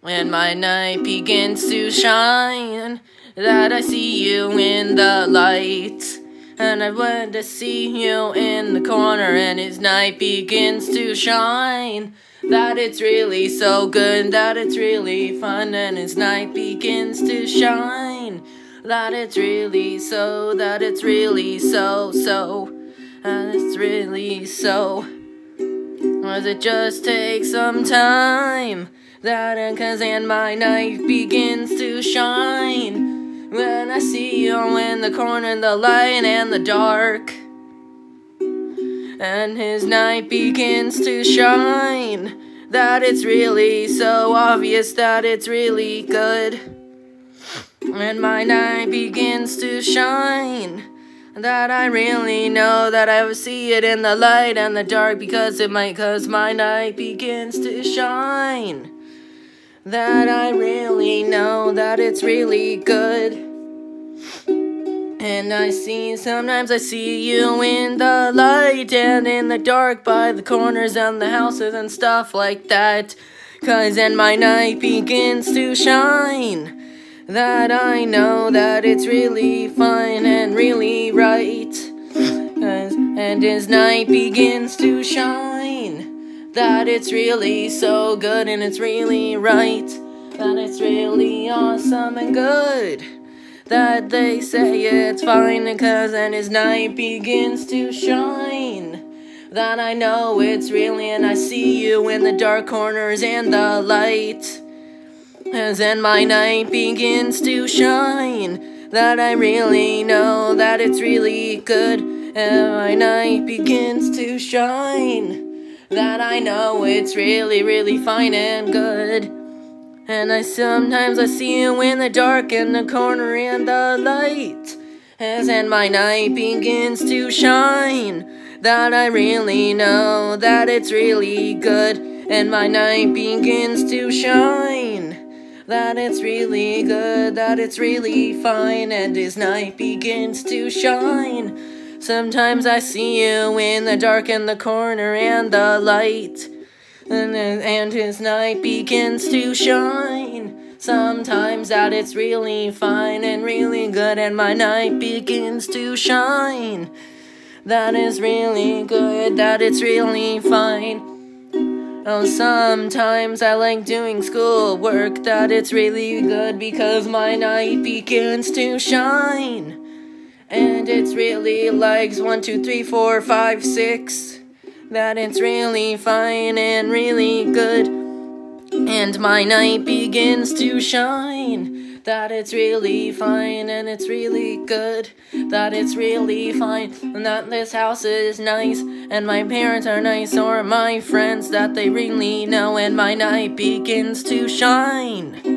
When my night begins to shine, that I see you in the light. And I want to see you in the corner, and his night begins to shine. That it's really so good, that it's really fun, and his night begins to shine. That it's really so, that it's really so, so, and it's really so. Cause it just takes some time. That and cause and my night begins to shine. When I see you in the corner, the light and the dark. And his night begins to shine. That it's really so obvious that it's really good. And my night begins to shine that I really know that I will see it in the light and the dark because it might cause my night begins to shine. That I really know that it's really good. And I see, sometimes I see you in the light and in the dark by the corners and the houses and stuff like that. Cause then my night begins to shine that I know that it's really fine and really right. Cause, And his night begins to shine. That it's really so good and it's really right. That it's really awesome and good. That they say it's fine because then his night begins to shine. That I know it's really and I see you in the dark corners and the light. As then my night begins to shine, that I really know that it's really good. And my night begins to shine, that I know it's really, really fine and good. And I sometimes I see you in the dark in the corner and the light. As and my night begins to shine, that I really know that it's really good. And my night begins to shine that it's really good, that it's really fine, and his night begins to shine. Sometimes I see you in the dark in the corner and the light, and, and his night begins to shine. Sometimes that it's really fine and really good, and my night begins to shine. That is really good, that it's really fine. Oh, sometimes I like doing schoolwork, that it's really good because my night begins to shine. And it's really likes one, two, three, four, five, six. That it's really fine and really good. And my night begins to shine that it's really fine and it's really good, that it's really fine, and that this house is nice, and my parents are nice, or my friends that they really know, and my night begins to shine.